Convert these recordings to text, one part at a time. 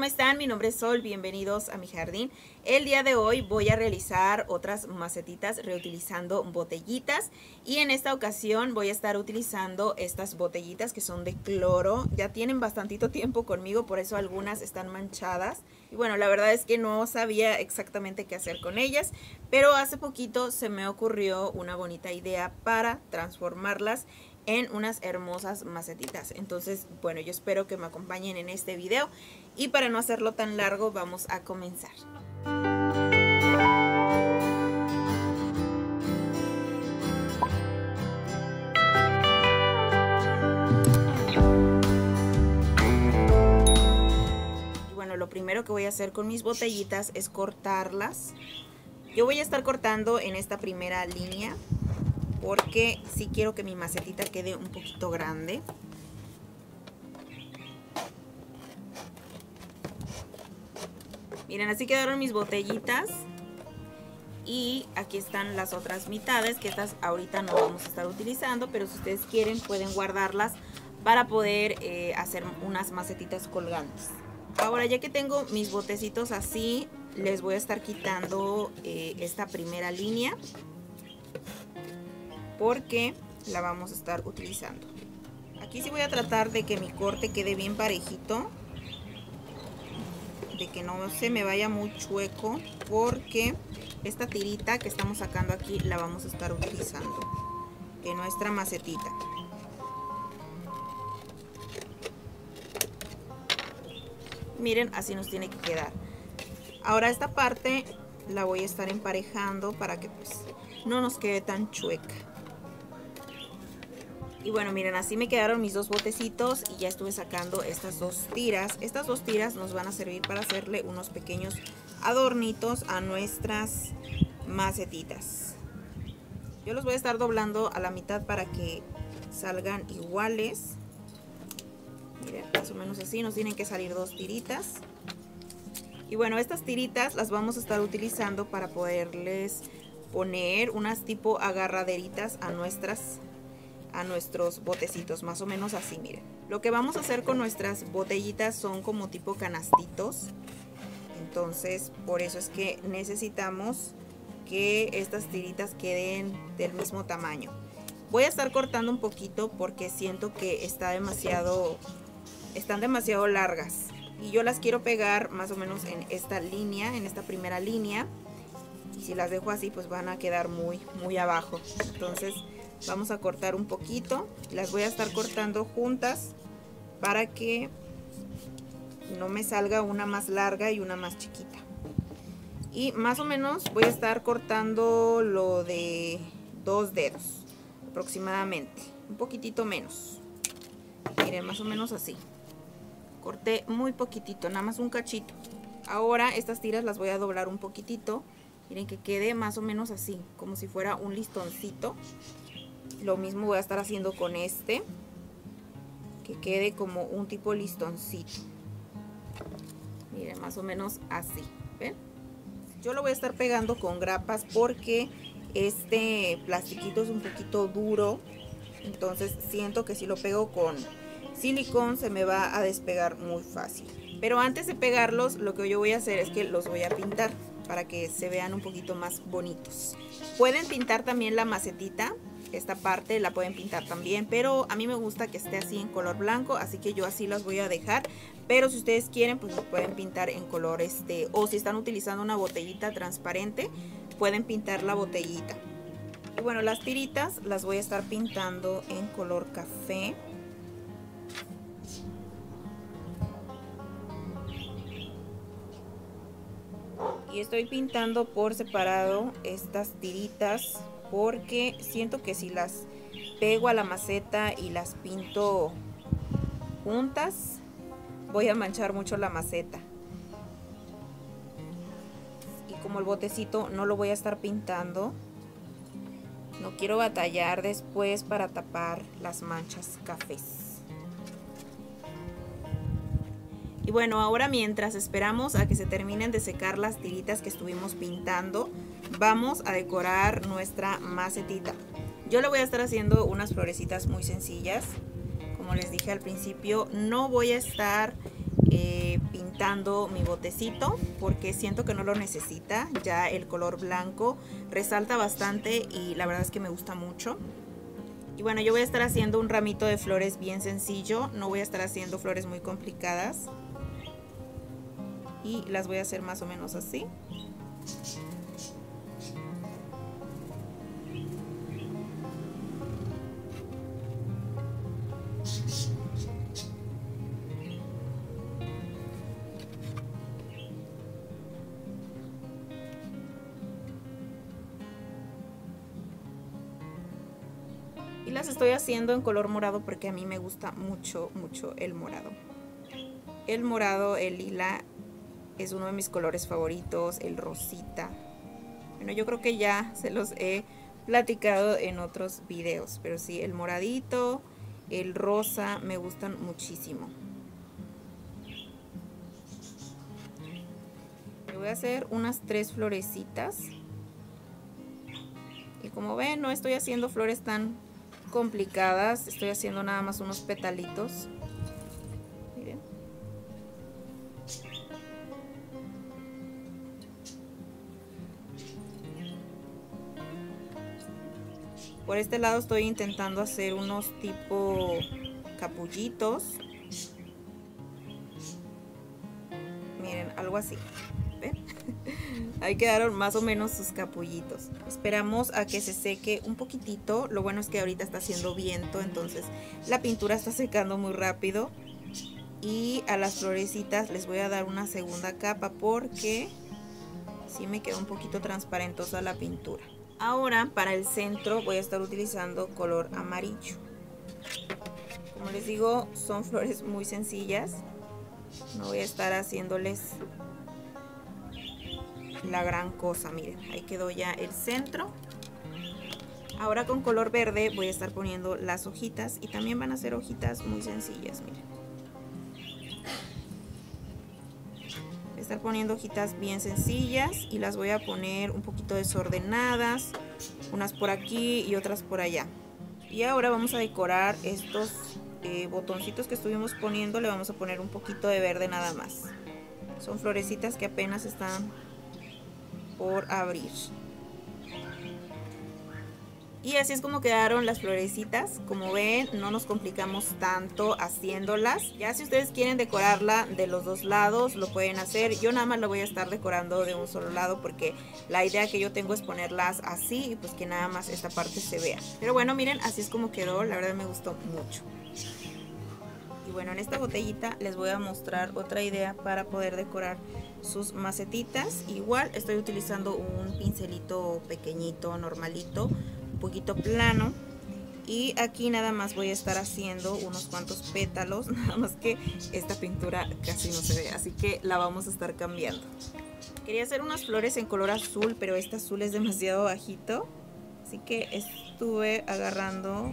¿cómo están? Mi nombre es Sol, bienvenidos a mi jardín. El día de hoy voy a realizar otras macetitas reutilizando botellitas y en esta ocasión voy a estar utilizando estas botellitas que son de cloro. Ya tienen bastantito tiempo conmigo, por eso algunas están manchadas. Y bueno, la verdad es que no sabía exactamente qué hacer con ellas, pero hace poquito se me ocurrió una bonita idea para transformarlas en unas hermosas macetitas. Entonces, bueno, yo espero que me acompañen en este video y para no hacerlo tan largo vamos a comenzar. Y bueno, lo primero que voy a hacer con mis botellitas es cortarlas. Yo voy a estar cortando en esta primera línea porque si sí quiero que mi macetita quede un poquito grande. Miren, así quedaron mis botellitas. Y aquí están las otras mitades, que estas ahorita no vamos a estar utilizando, pero si ustedes quieren pueden guardarlas para poder eh, hacer unas macetitas colgantes. Ahora ya que tengo mis botecitos así, les voy a estar quitando eh, esta primera línea porque la vamos a estar utilizando. Aquí sí voy a tratar de que mi corte quede bien parejito. De que no se me vaya muy chueco porque esta tirita que estamos sacando aquí la vamos a estar utilizando en nuestra macetita. Miren, así nos tiene que quedar. Ahora esta parte la voy a estar emparejando para que pues no nos quede tan chueca. Y bueno, miren, así me quedaron mis dos botecitos y ya estuve sacando estas dos tiras. Estas dos tiras nos van a servir para hacerle unos pequeños adornitos a nuestras macetitas. Yo los voy a estar doblando a la mitad para que salgan iguales. Miren, más o menos así, nos tienen que salir dos tiritas. Y bueno, estas tiritas las vamos a estar utilizando para poderles poner unas tipo agarraderitas a nuestras a nuestros botecitos, más o menos así, miren. Lo que vamos a hacer con nuestras botellitas son como tipo canastitos. Entonces, por eso es que necesitamos que estas tiritas queden del mismo tamaño. Voy a estar cortando un poquito porque siento que está demasiado, están demasiado largas. Y yo las quiero pegar más o menos en esta línea, en esta primera línea. Y si las dejo así, pues van a quedar muy, muy abajo. Entonces, vamos a cortar un poquito. Las voy a estar cortando juntas para que no me salga una más larga y una más chiquita. Y más o menos voy a estar cortando lo de dos dedos aproximadamente. Un poquitito menos. Miren más o menos así. Corté muy poquitito nada más un cachito. Ahora estas tiras las voy a doblar un poquitito. Miren que quede más o menos así como si fuera un listoncito lo mismo voy a estar haciendo con este. Que quede como un tipo listoncito. Miren, más o menos así. ¿Ven? Yo lo voy a estar pegando con grapas porque este plastiquito es un poquito duro. Entonces siento que si lo pego con silicón se me va a despegar muy fácil. Pero antes de pegarlos, lo que yo voy a hacer es que los voy a pintar para que se vean un poquito más bonitos. Pueden pintar también la macetita esta parte la pueden pintar también, pero a mí me gusta que esté así en color blanco, así que yo así las voy a dejar. Pero si ustedes quieren, pues lo pueden pintar en color este, o si están utilizando una botellita transparente, pueden pintar la botellita. Y bueno, las tiritas las voy a estar pintando en color café. Y estoy pintando por separado estas tiritas porque siento que si las pego a la maceta y las pinto juntas voy a manchar mucho la maceta. Y como el botecito no lo voy a estar pintando no quiero batallar después para tapar las manchas cafés y bueno ahora mientras esperamos a que se terminen de secar las tiritas que estuvimos pintando vamos a decorar nuestra macetita. Yo le voy a estar haciendo unas florecitas muy sencillas. Como les dije al principio, no voy a estar eh, pintando mi botecito porque siento que no lo necesita. Ya el color blanco resalta bastante y la verdad es que me gusta mucho. Y bueno, yo voy a estar haciendo un ramito de flores bien sencillo. No voy a estar haciendo flores muy complicadas. Y las voy a hacer más o menos así. Y las estoy haciendo en color morado porque a mí me gusta mucho, mucho el morado. El morado, el lila, es uno de mis colores favoritos, el rosita. Bueno, yo creo que ya se los he platicado en otros videos, pero sí, el moradito, el rosa, me gustan muchísimo. voy a hacer unas tres florecitas. Y como ven, no estoy haciendo flores tan complicadas. Estoy haciendo nada más unos petalitos. Por este lado estoy intentando hacer unos tipo capullitos. Miren, algo así. Ahí quedaron más o menos sus capullitos. Esperamos a que se seque un poquitito. Lo bueno es que ahorita está haciendo viento, entonces la pintura está secando muy rápido. Y a las florecitas les voy a dar una segunda capa porque sí me quedó un poquito transparentosa la pintura. Ahora para el centro voy a estar utilizando color amarillo. Como les digo, son flores muy sencillas. No voy a estar haciéndoles la gran cosa, miren, ahí quedó ya el centro. Ahora con color verde voy a estar poniendo las hojitas y también van a ser hojitas muy sencillas, miren. Estar poniendo hojitas bien sencillas y las voy a poner un poquito desordenadas, unas por aquí y otras por allá. Y ahora vamos a decorar estos eh, botoncitos que estuvimos poniendo, le vamos a poner un poquito de verde nada más. Son florecitas que apenas están por abrir. Y así es como quedaron las florecitas. Como ven, no nos complicamos tanto haciéndolas. Ya si ustedes quieren decorarla de los dos lados, lo pueden hacer. Yo nada más lo voy a estar decorando de un solo lado porque la idea que yo tengo es ponerlas así y pues que nada más esta parte se vea. Pero bueno, miren, así es como quedó. La verdad me gustó mucho. Y bueno, en esta botellita les voy a mostrar otra idea para poder decorar sus macetitas. Igual estoy utilizando un pincelito pequeñito, normalito, poquito plano. Y aquí nada más voy a estar haciendo unos cuantos pétalos, nada más que esta pintura casi no se ve, así que la vamos a estar cambiando. Quería hacer unas flores en color azul, pero este azul es demasiado bajito, así que estuve agarrando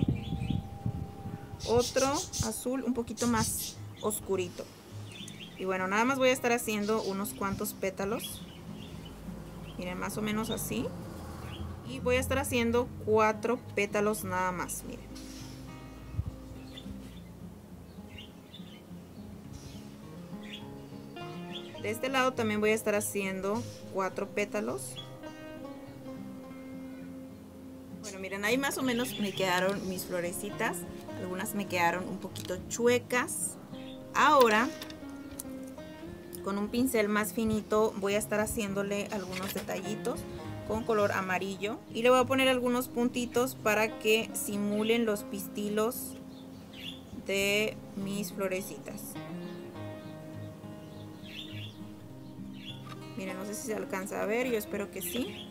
otro azul un poquito más oscurito. Y bueno, nada más voy a estar haciendo unos cuantos pétalos. Miren, más o menos así. Y voy a estar haciendo cuatro pétalos nada más, miren. De este lado también voy a estar haciendo cuatro pétalos. Bueno, miren, ahí más o menos me quedaron mis florecitas. Algunas me quedaron un poquito chuecas. Ahora, con un pincel más finito, voy a estar haciéndole algunos detallitos con color amarillo. Y le voy a poner algunos puntitos para que simulen los pistilos de mis florecitas. Miren, no sé si se alcanza a ver, yo espero que sí.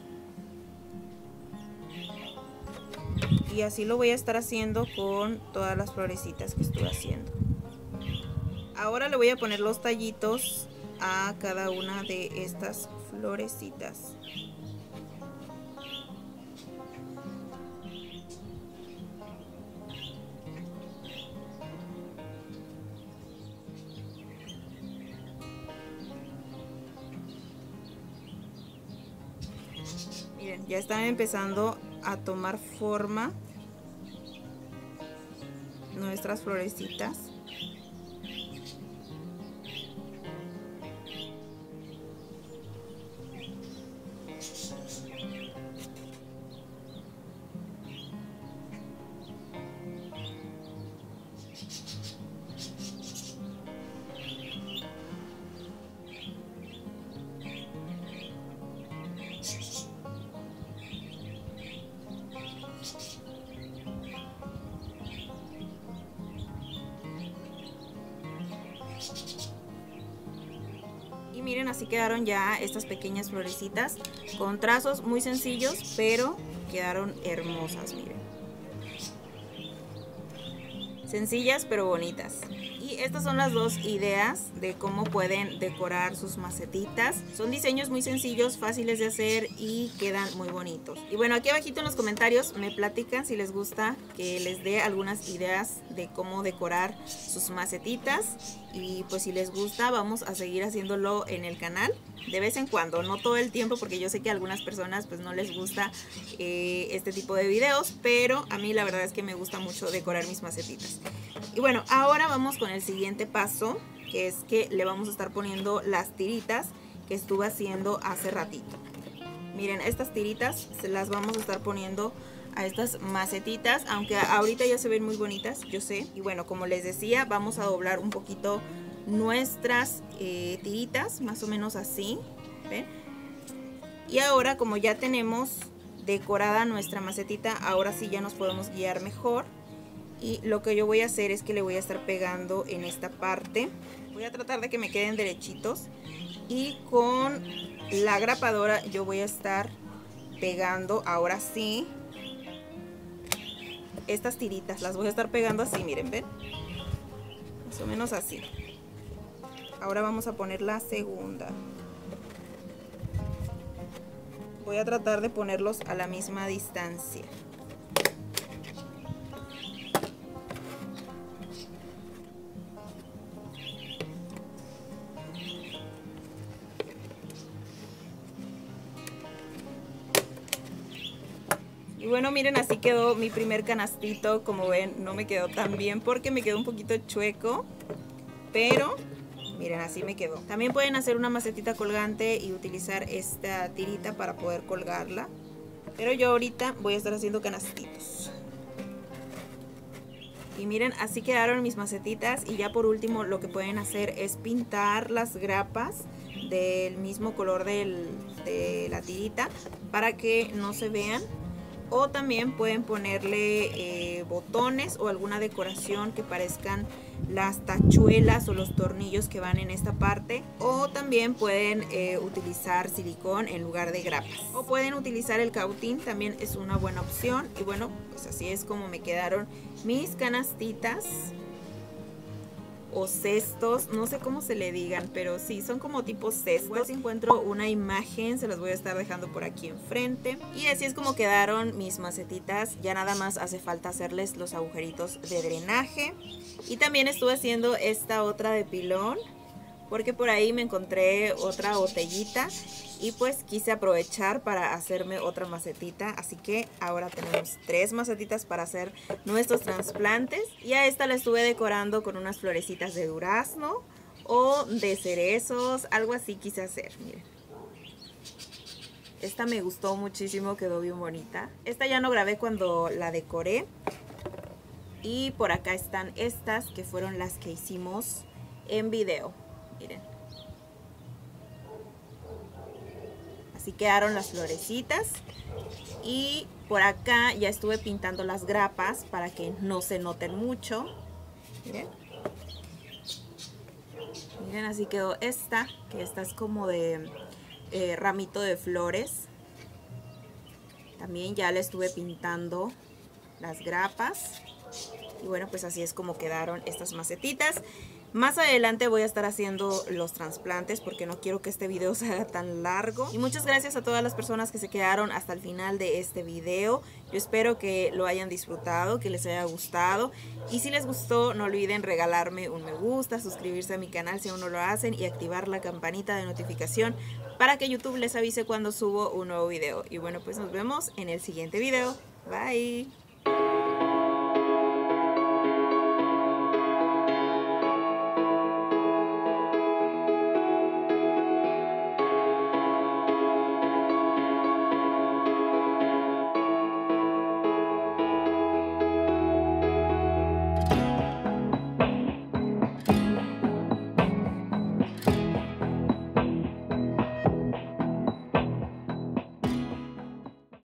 y así lo voy a estar haciendo con todas las florecitas que estoy haciendo ahora le voy a poner los tallitos a cada una de estas florecitas ya están empezando a tomar forma nuestras florecitas. Así quedaron ya estas pequeñas florecitas con trazos muy sencillos, pero quedaron hermosas, miren. Sencillas pero bonitas. Y estas son las dos ideas de cómo pueden decorar sus macetitas. Son diseños muy sencillos, fáciles de hacer y quedan muy bonitos. Y bueno, aquí abajito en los comentarios me platican si les gusta que les dé algunas ideas de cómo decorar sus macetitas. Y pues si les gusta, vamos a seguir haciéndolo en el canal de vez en cuando, no todo el tiempo porque yo sé que a algunas personas pues no les gusta eh, este tipo de videos, pero a mí la verdad es que me gusta mucho decorar mis macetitas. Y bueno, ahora vamos con el siguiente paso, que es que le vamos a estar poniendo las tiritas que estuve haciendo hace ratito. Miren, estas tiritas se las vamos a estar poniendo a estas macetitas, aunque ahorita ya se ven muy bonitas, yo sé. Y bueno, como les decía, vamos a doblar un poquito nuestras eh, tiritas, más o menos así. Y ahora como ya tenemos decorada nuestra macetita, ahora sí ya nos podemos guiar mejor. Y lo que yo voy a hacer es que le voy a estar pegando en esta parte. Voy a tratar de que me queden derechitos. Y con la grapadora yo voy a estar pegando, ahora sí, estas tiritas. Las voy a estar pegando así, miren, ¿ven? Más o menos así. Ahora vamos a poner la segunda. Voy a tratar de ponerlos a la misma distancia. Quedó mi primer canastito. Como ven, no me quedó tan bien porque me quedó un poquito chueco. Pero Miren, así me quedó. También pueden hacer una macetita colgante y utilizar esta tirita para poder colgarla. Pero yo ahorita voy a estar haciendo canastitos. Y miren, así quedaron mis macetitas. Y ya por último lo que pueden hacer es pintar las grapas del mismo color de la tirita para que no se vean o también pueden ponerle eh, botones o alguna decoración que parezcan las tachuelas o los tornillos que van en esta parte. O también pueden eh, utilizar silicón en lugar de grapas. O pueden utilizar el cautín también es una buena opción. Y bueno pues así es como me quedaron mis canastitas o cestos, no sé cómo se le digan, pero sí, son como tipo cestos. encuentro una imagen, se las voy a estar dejando por aquí enfrente. Y así es como quedaron mis macetitas, ya nada más hace falta hacerles los agujeritos de drenaje. Y también estuve haciendo esta otra de pilón, porque por ahí me encontré otra botellita y pues quise aprovechar para hacerme otra macetita así que ahora tenemos tres macetitas para hacer nuestros trasplantes y a esta la estuve decorando con unas florecitas de durazno o de cerezos, algo así quise hacer, miren. Esta me gustó muchísimo, quedó bien bonita. Esta ya no grabé cuando la decoré. Y por acá están estas que fueron las que hicimos en video. Miren. Así quedaron las florecitas. Y por acá ya estuve pintando las grapas para que no se noten mucho. Miren. Miren, así quedó esta, que esta es como de eh, ramito de flores. También ya le estuve pintando las grapas. Y bueno, pues así es como quedaron estas macetitas. Más adelante voy a estar haciendo los trasplantes porque no quiero que este video se haga tan largo. Y muchas gracias a todas las personas que se quedaron hasta el final de este video. Yo espero que lo hayan disfrutado, que les haya gustado. Y si les gustó, no olviden regalarme un me gusta, suscribirse a mi canal si aún no lo hacen y activar la campanita de notificación para que YouTube les avise cuando subo un nuevo video. Y bueno, pues nos vemos en el siguiente video. Bye.